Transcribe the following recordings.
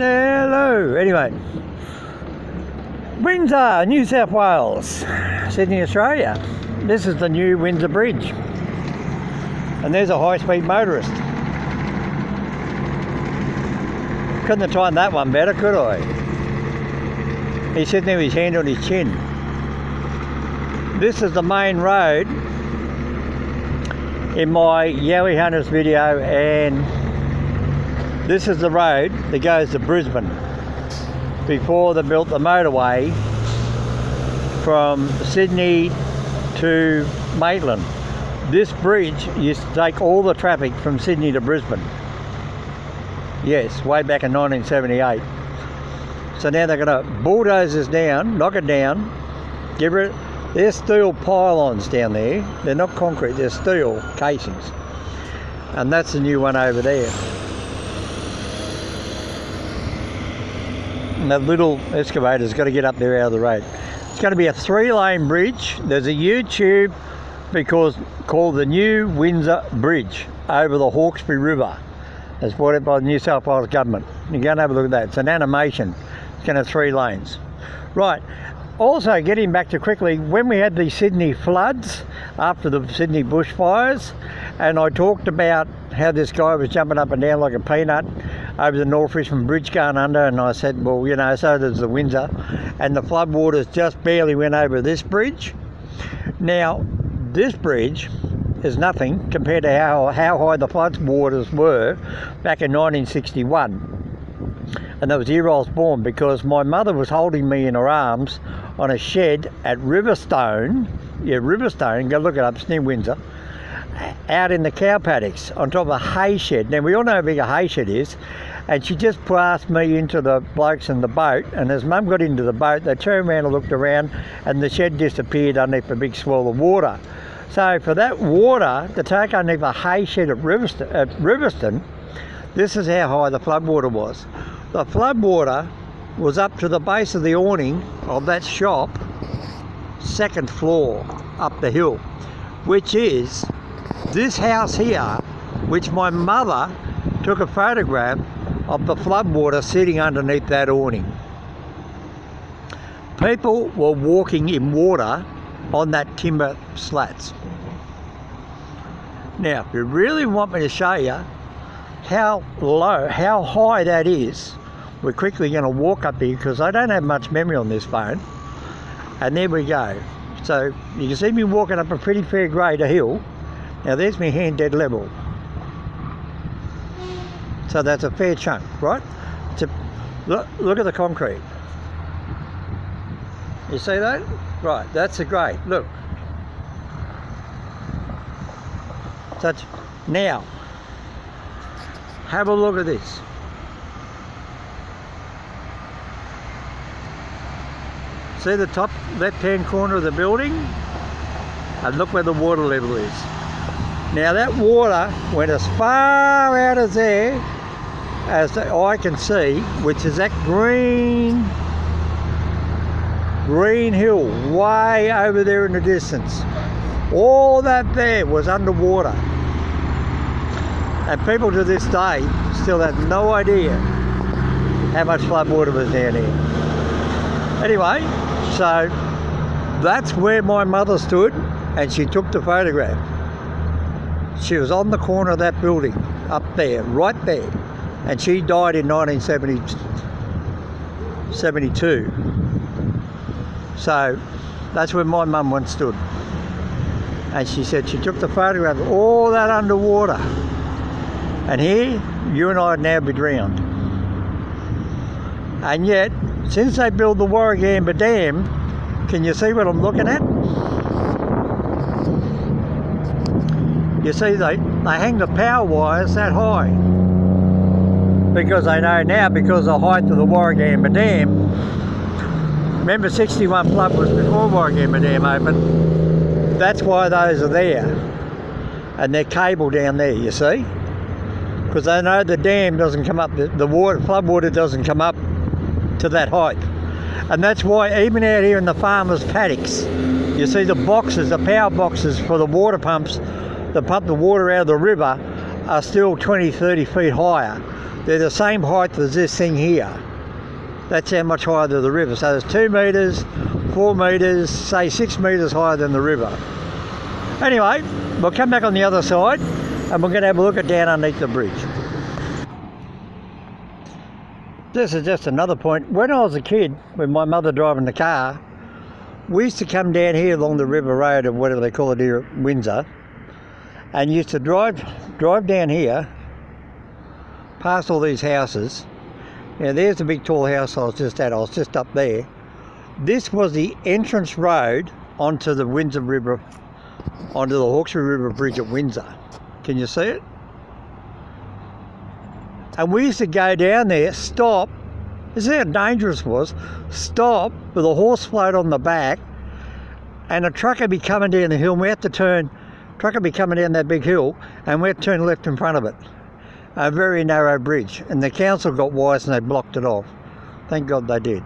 Hello. Anyway, Windsor, New South Wales, Sydney, Australia. This is the new Windsor Bridge. And there's a high-speed motorist. Couldn't have timed that one better, could I? He's sitting there with his hand on his chin. This is the main road in my Yowie Hunters video and this is the road that goes to Brisbane before they built the motorway from Sydney to Maitland. This bridge used to take all the traffic from Sydney to Brisbane. Yes, way back in 1978. So now they're going to bulldoze this down, knock it down, give it. There's steel pylons down there. They're not concrete, they're steel casings. And that's the new one over there. And that little excavator's got to get up there out of the road. It's going to be a three lane bridge. There's a YouTube because called the New Windsor Bridge over the Hawkesbury River. It's brought up by the New South Wales government. You go and have a look at that. It's an animation. It's going to have three lanes. Right. Also, getting back to quickly, when we had the Sydney floods after the Sydney bushfires, and I talked about how this guy was jumping up and down like a peanut over the North Richmond Bridge going under, and I said, well, you know, so does the Windsor, and the floodwaters just barely went over this bridge. Now, this bridge is nothing compared to how, how high the floodwaters were back in 1961 and that was the year I was born because my mother was holding me in her arms on a shed at Riverstone, yeah, Riverstone, go look it up, it's near Windsor, out in the cow paddocks on top of a hay shed. Now, we all know how big a hay shed is, and she just passed me into the blokes in the boat, and as mum got into the boat, they turned around and looked around, and the shed disappeared underneath a big swell of water. So for that water to take underneath a hay shed at Riverston, at Riverstone this is how high the floodwater was. The floodwater was up to the base of the awning of that shop, second floor up the hill, which is this house here, which my mother took a photograph of the floodwater sitting underneath that awning. People were walking in water on that timber slats. Now, if you really want me to show you how low, how high that is, we're quickly going to walk up here because I don't have much memory on this phone. And there we go. So you can see me walking up a pretty fair grade of hill. Now there's my hand dead level. So that's a fair chunk, right? A, look, look at the concrete. You see that? Right, that's a grade. Look. Such now. Have a look at this. See the top left hand corner of the building? And look where the water level is. Now that water went as far out as there as eye can see, which is that green, green hill way over there in the distance. All that there was underwater. And people to this day still have no idea how much flood water was down here. Anyway, so that's where my mother stood and she took the photograph. She was on the corner of that building up there, right there. And she died in 1972. So that's where my mum once stood. And she said she took the photograph of all that underwater. And here, you and I would now be drowned. And yet, since they built the Warragamba Dam, can you see what I'm looking at? You see, they, they hang the power wires that high. Because they know now, because of the height of the Warragamba Dam, remember 61 flood was before Warragamba Dam opened, that's why those are there. And they're cabled down there, you see? Because they know the dam doesn't come up, the, the water, flood water doesn't come up to that height. And that's why even out here in the farmers' paddocks, you see the boxes, the power boxes for the water pumps that pump the water out of the river are still 20, 30 feet higher. they're the same height as this thing here. That's how much higher than the river. So there's two metres, four metres, say six metres higher than the river. Anyway, we'll come back on the other side and we're going to have a look at down underneath the bridge. This is just another point. When I was a kid, with my mother driving the car, we used to come down here along the River Road or whatever they call it here at Windsor, and used to drive drive down here, past all these houses. Now there's the big tall house I was just at. I was just up there. This was the entrance road onto the Windsor River, onto the Hawkesbury River Bridge at Windsor. Can you see it? And we used to go down there, stop. This is how dangerous it was. Stop with a horse float on the back, and a truck would be coming down the hill. And we had to turn truck would be coming down that big hill and we'd turn left in front of it. A very narrow bridge and the council got wise and they blocked it off. Thank God they did.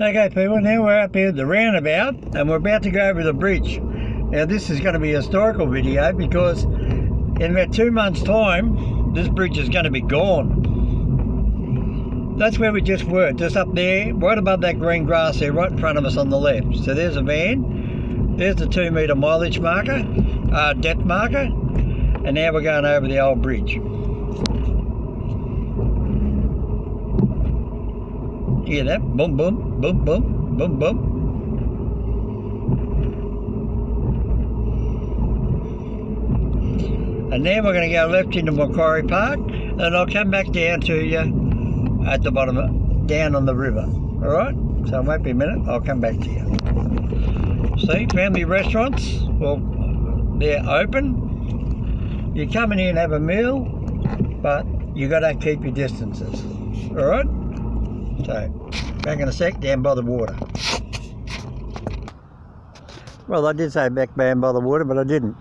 Okay people, now we're up here at the roundabout and we're about to go over the bridge. Now this is going to be a historical video because in about two months time this bridge is going to be gone. That's where we just were, just up there, right above that green grass there, right in front of us on the left. So there's a van there's the two metre mileage marker, uh, depth marker, and now we're going over the old bridge. Hear that? Boom, boom, boom, boom, boom, boom. And then we're going to go left into Macquarie Park, and I'll come back down to you at the bottom, down on the river. All right? So it won't be a minute. I'll come back to you. See, family restaurants, well, they're open. You come in here and have a meal, but you got to keep your distances. All right? So, back in a sec, down by the water. Well, I did say back down by the water, but I didn't.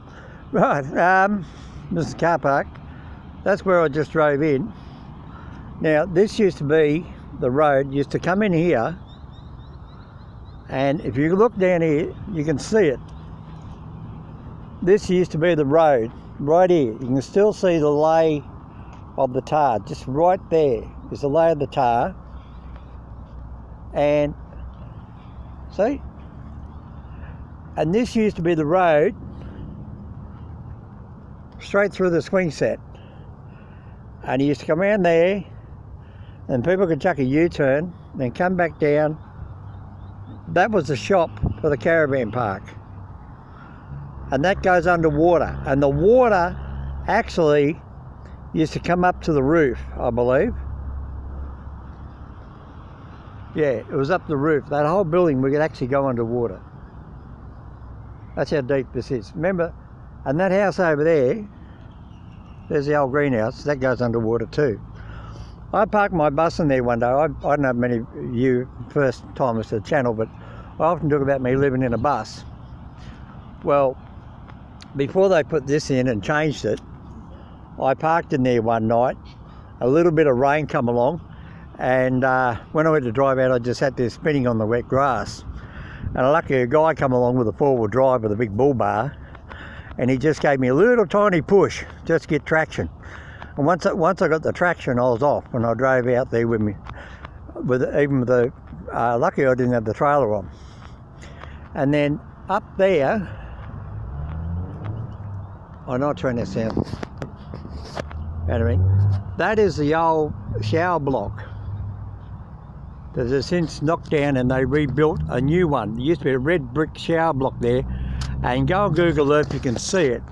Right, um, this is car park. That's where I just drove in. Now, this used to be the road, used to come in here and if you look down here, you can see it. This used to be the road, right here. You can still see the lay of the tar, just right there is the lay of the tar. And see? And this used to be the road straight through the swing set. And he used to come around there and people could chuck a U-turn, then come back down that was the shop for the caravan park. And that goes underwater. And the water actually used to come up to the roof, I believe. Yeah, it was up the roof. That whole building, we could actually go underwater. That's how deep this is. Remember, and that house over there, there's the old greenhouse, that goes underwater too. I parked my bus in there one day. I, I don't know many of you first timers to the channel, but I often talk about me living in a bus. Well, before they put this in and changed it, I parked in there one night. A little bit of rain come along, and uh, when I went to drive out, I just sat there spinning on the wet grass. And luckily, a guy come along with a four-wheel drive with a big bull bar, and he just gave me a little tiny push just to get traction. And once I, once I got the traction, I was off, and I drove out there with me, with even with the uh, lucky I didn't have the trailer on. And then up there, I'm not trying to sound. Anyway, that is the old shower block that has since knocked down and they rebuilt a new one. There used to be a red brick shower block there, and go on Google Earth, you can see it.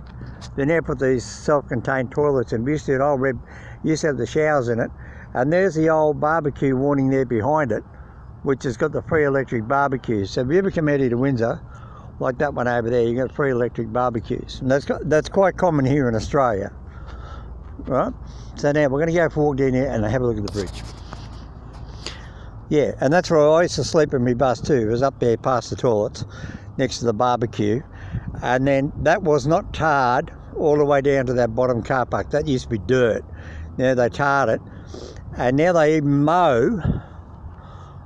They now put these self-contained toilets in. We used to old red, used to have the showers in it. And there's the old barbecue warning there behind it, which has got the free electric barbecues. So if you ever come out here to Windsor, like that one over there, you get free electric barbecues. And that's got, that's quite common here in Australia. Right? So now we're going to go for a walk down here and have a look at the bridge. Yeah, and that's where I used to sleep in my bus too. It was up there past the toilets, next to the barbecue. And then that was not tarred all the way down to that bottom car park. That used to be dirt. Now they tarred it. And now they even mow.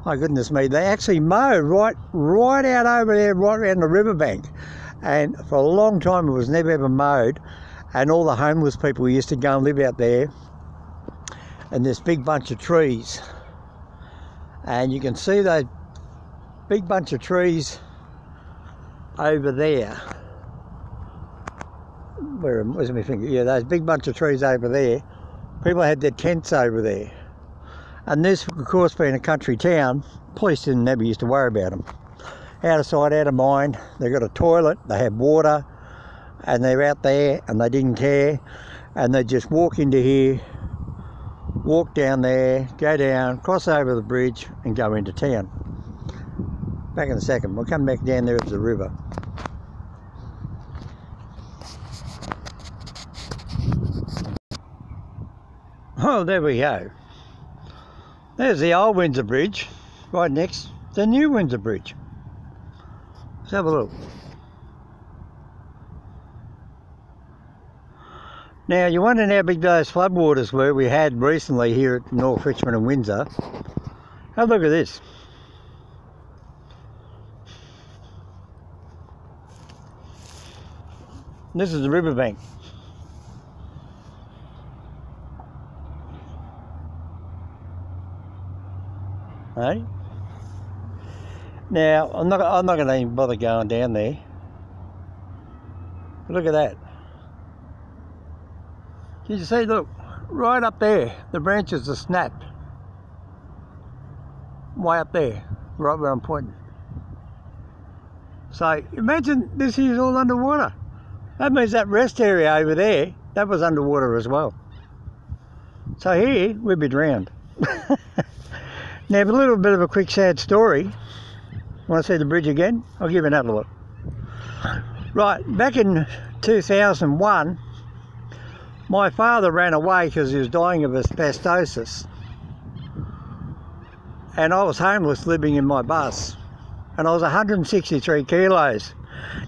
My goodness me, they actually mowed right right out over there, right around the riverbank. And for a long time it was never ever mowed. And all the homeless people used to go and live out there and this big bunch of trees. And you can see that big bunch of trees over there. Where was my finger? Yeah, those big bunch of trees over there. People had their tents over there. And this, of course, being a country town, police didn't never used to worry about them. Out of sight, out of mind. They got a toilet, they had water, and they're out there and they didn't care. And they just walk into here, walk down there, go down, cross over the bridge, and go into town. Back in a second, we'll come back down there to the river. Oh, there we go. There's the old Windsor Bridge, right next the new Windsor Bridge. Let's have a look. Now, you're wondering how big those floodwaters were we had recently here at North Richmond and Windsor. Have a look at this. This is the riverbank. Hey? Now, I'm not, I'm not going to even bother going down there. Look at that. Can you see, look, right up there, the branches are snapped. Way up there, right where I'm pointing. So imagine this is all underwater. That means that rest area over there, that was underwater as well. So here, we'd be drowned. now, a little bit of a quick sad story. Want to see the bridge again? I'll give you another look. Right, back in 2001, my father ran away because he was dying of asbestosis. And I was homeless living in my bus. And I was 163 kilos.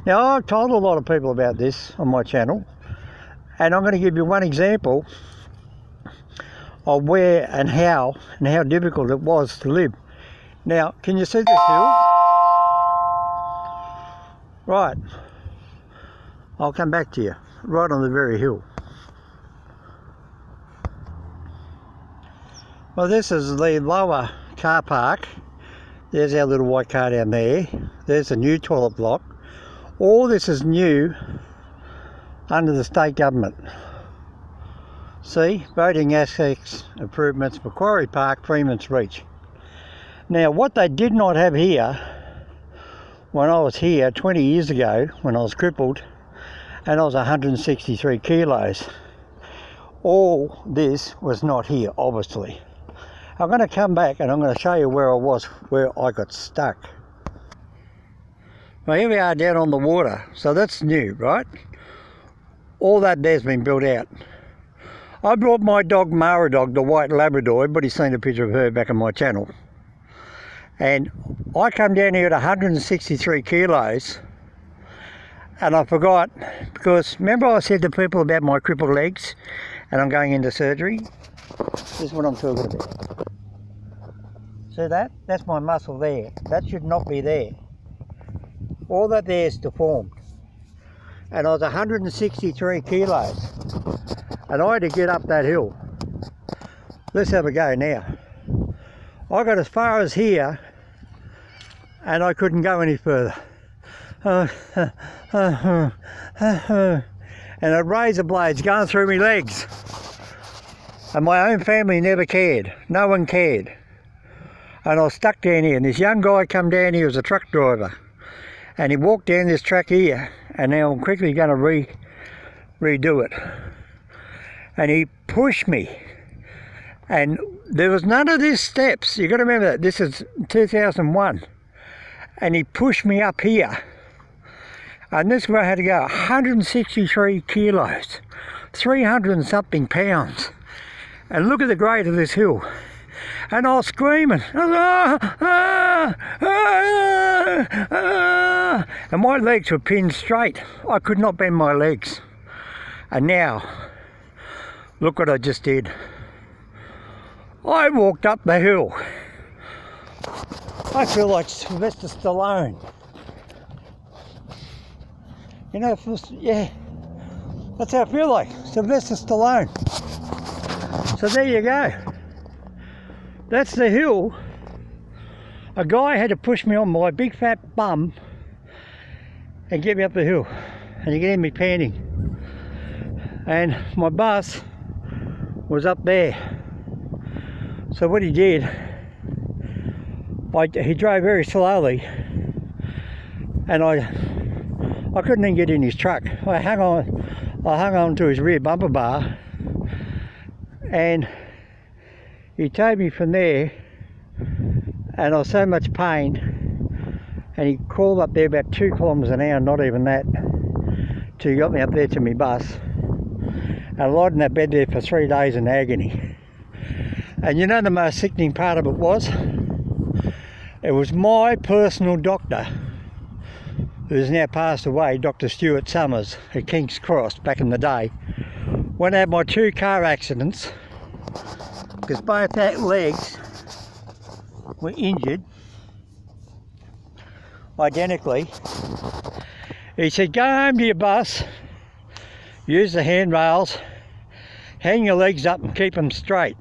Now, I've told a lot of people about this on my channel. And I'm going to give you one example of where and how and how difficult it was to live. Now, can you see this hill? Right. I'll come back to you. Right on the very hill. Well, this is the lower car park. There's our little white car down there. There's a new toilet block. All this is new under the state government. See, voting aspects improvements, Macquarie Park, Freeman's Reach. Now, what they did not have here when I was here 20 years ago, when I was crippled, and I was 163 kilos, all this was not here, obviously. I'm going to come back and I'm going to show you where I was, where I got stuck. Well, here we are down on the water. So that's new, right? All that there's been built out. I brought my dog, Mara dog, the white Labrador. Everybody's seen a picture of her back on my channel. And I come down here at 163 kilos. And I forgot, because remember I said to people about my crippled legs and I'm going into surgery? This is what I'm talking about. See that? That's my muscle there. That should not be there. All that there is deformed. And I was 163 kilos. And I had to get up that hill. Let's have a go now. I got as far as here and I couldn't go any further. and a razor blades going through my legs. And my own family never cared. No one cared. And I was stuck down here. And this young guy come down here was a truck driver. And he walked down this track here. And now I'm quickly going to re redo it. And he pushed me. And there was none of these steps. You've got to remember that. This is 2001. And he pushed me up here. And this is where I had to go. 163 kilos. 300 and something pounds. And look at the grade of this hill. And I was screaming. Ah, ah, ah, ah, and my legs were pinned straight. I could not bend my legs. And now, look what I just did. I walked up the hill. I feel like Sylvester Stallone. You know, yeah, that's how I feel like, Sylvester Stallone. So there you go. That's the hill. A guy had to push me on my big fat bum and get me up the hill. And can hear me panting. And my bus was up there. So what he did, I, he drove very slowly and I I couldn't even get in his truck. I hung on I hung on to his rear bumper bar and he towed me from there and I was so much pain and he crawled up there about two kilometres an hour, not even that, till he got me up there to my bus. I lied in that bed there for three days in agony. And you know the most sickening part of it was? It was my personal doctor, who's now passed away, Dr. Stuart Summers at King's Cross back in the day, when I had my two car accidents, because both that legs were injured identically. He said, go home to your bus, use the handrails, hang your legs up and keep them straight.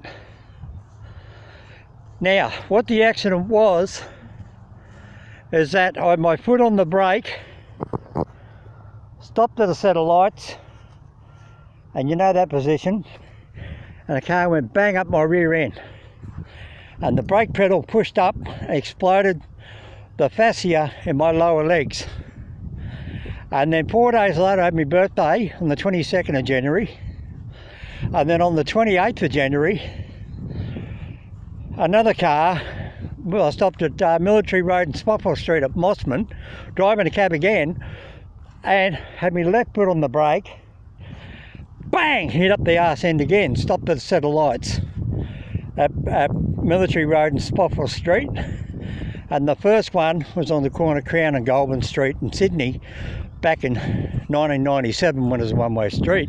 Now, what the accident was, is that I had my foot on the brake, stopped at a set of lights, and you know that position, and the car went bang up my rear end. And the brake pedal pushed up, exploded the fascia in my lower legs. And then four days later, I had my birthday on the 22nd of January. And then on the 28th of January, another car, well, I stopped at uh, Military Road and Spofforth Street at Mosman, driving a cab again, and had my left foot on the brake. Bang! Hit up the arse end again, stopped at a set of lights at, at Military Road and Spofforth Street and the first one was on the corner of Crown and Goulburn Street in Sydney back in 1997 when it was a one-way street.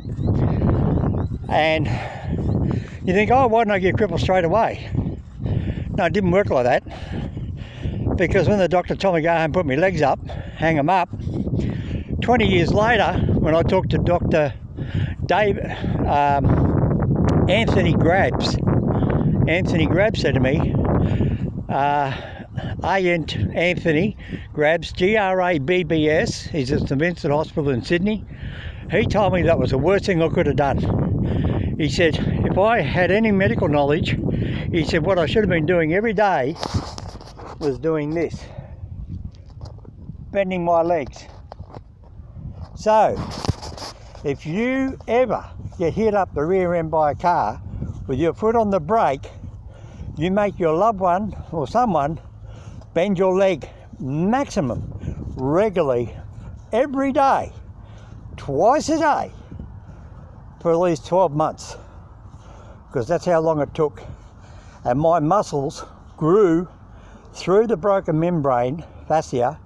And you think, oh, why didn't I get crippled straight away? No, it didn't work like that. Because when the doctor told me to go home and put my legs up, hang them up, 20 years later, when I talked to Dr. Dave, um, Anthony Grabs, Anthony Grabs said to me, uh, Agent Anthony Grabs, G-R-A-B-B-S. He's at St Vincent Hospital in Sydney. He told me that was the worst thing I could have done. He said, if I had any medical knowledge, he said what I should have been doing every day was doing this. Bending my legs. So, if you ever get hit up the rear end by a car with your foot on the brake, you make your loved one or someone bend your leg maximum regularly every day, twice a day, for at least 12 months, because that's how long it took. And my muscles grew through the broken membrane fascia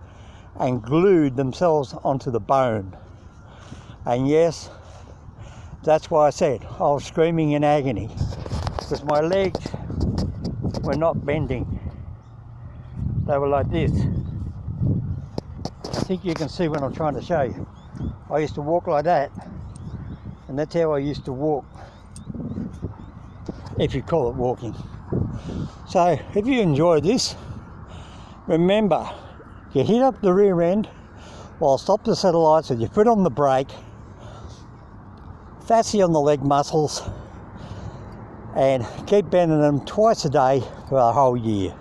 and glued themselves onto the bone. And yes, that's why I said I was screaming in agony because my legs were not bending they were like this. I think you can see what I'm trying to show you. I used to walk like that, and that's how I used to walk, if you call it walking. So, if you enjoyed this, remember, you hit up the rear end while stop the satellites with your foot on the brake, fascia on the leg muscles, and keep bending them twice a day for a whole year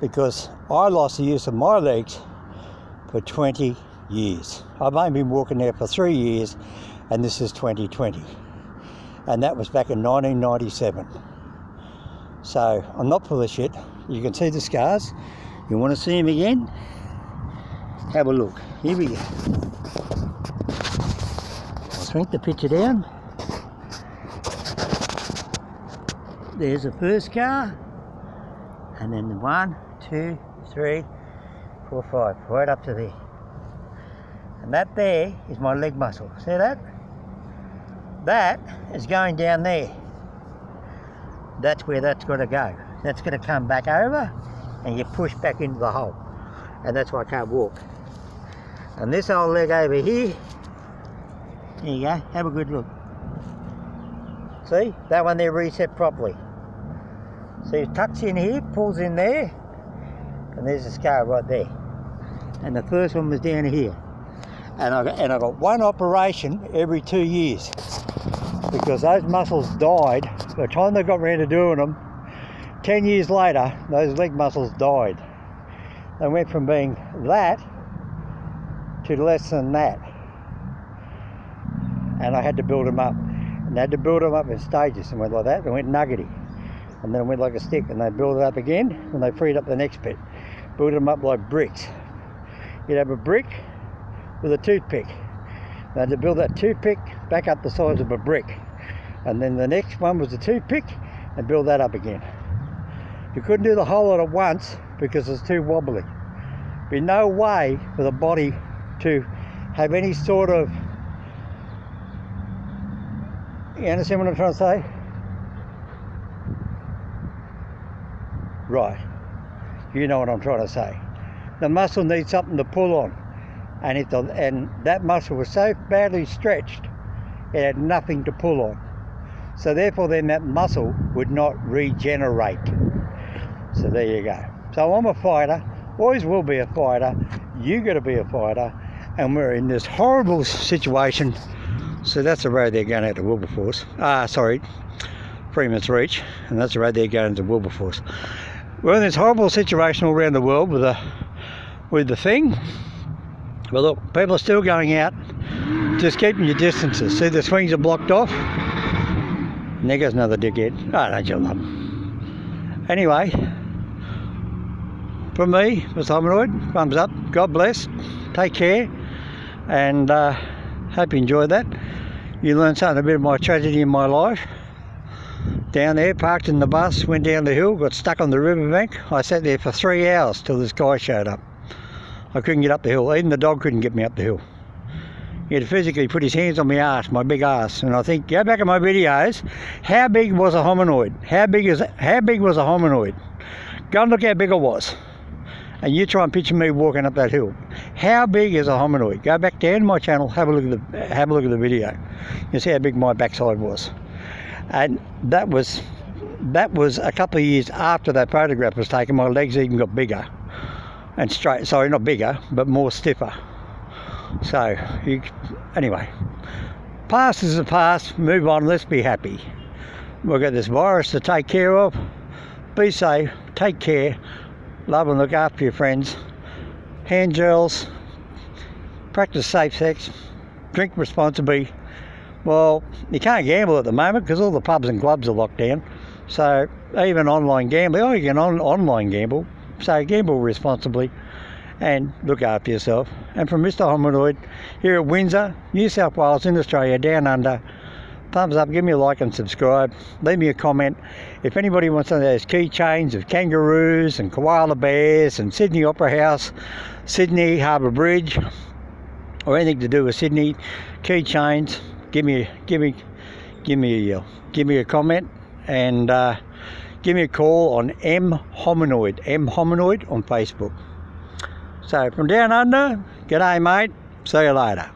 because I lost the use of my legs for 20 years. I've only been walking there for three years and this is 2020. And that was back in 1997. So I'm not full of shit. You can see the scars. You want to see them again? Have a look. Here we go. I'll shrink the picture down. There's the first car. And then one, two, three, four, five, right up to there. And that there is my leg muscle. See that? That is going down there. That's where that's got to go. That's going to come back over and you push back into the hole. And that's why I can't walk. And this old leg over here, there you go, have a good look. See, that one there reset properly. See, it tucks in here, pulls in there, and there's a scar right there. And the first one was down here. And I and I got one operation every two years because those muscles died. By the time they got around to doing them, 10 years later, those leg muscles died. They went from being that to less than that. And I had to build them up. And I had to build them up in stages and went like that. They went nuggety. And then it went like a stick and they built it up again and they freed up the next bit. Built them up like bricks. You'd have a brick with a toothpick. They had to build that toothpick back up the size of a brick. And then the next one was a toothpick and build that up again. You couldn't do the whole lot at once because it's too wobbly. Be no way for the body to have any sort of you understand what I'm trying to say? Right. You know what I'm trying to say. The muscle needs something to pull on. And if the, and that muscle was so badly stretched, it had nothing to pull on. So therefore then that muscle would not regenerate. So there you go. So I'm a fighter, always will be a fighter. You got to be a fighter, and we're in this horrible situation. So that's the road they're going out to Wilberforce. Ah, sorry, Freeman's Reach, and that's the road they're going to Wilberforce. We're in this horrible situation all around the world with the with the thing. But look, people are still going out, just keeping your distances. See, the swings are blocked off. And there goes another dickhead. Oh, don't you love him? Anyway, from me, Mr. Hominoid, thumbs up. God bless. Take care. And uh, hope you enjoyed that. You learned something a bit of my tragedy in my life. Down there, parked in the bus, went down the hill, got stuck on the riverbank. I sat there for three hours till this guy showed up. I couldn't get up the hill. Even the dog couldn't get me up the hill. He had physically put his hands on my ass, my big ass. And I think, go back at my videos, how big was a hominoid? How big is how big was a hominoid? Go and look how big it was and you try and picture me walking up that hill. How big is a hominoid? Go back down my channel, have a look at the have a look at the video. You see how big my backside was. And that was that was a couple of years after that photograph was taken, my legs even got bigger. And straight sorry, not bigger, but more stiffer. So you anyway. Past is the past, move on, let's be happy. We've got this virus to take care of. Be safe, take care love and look after your friends, hand gels, practice safe sex, drink responsibly. Well, you can't gamble at the moment because all the pubs and clubs are locked down. So even online gambling, oh, you can on, online gamble. So gamble responsibly and look after yourself. And from Mr. Hominoid here at Windsor, New South Wales in Australia, down under, thumbs up, give me a like and subscribe. Leave me a comment. If anybody wants some of those keychains of kangaroos and koala bears and Sydney Opera House, Sydney Harbour Bridge, or anything to do with Sydney keychains, give me, give me, give me, a, give me a comment and uh, give me a call on M Hominoid, M Hominoid on Facebook. So from down under, g'day mate, see you later.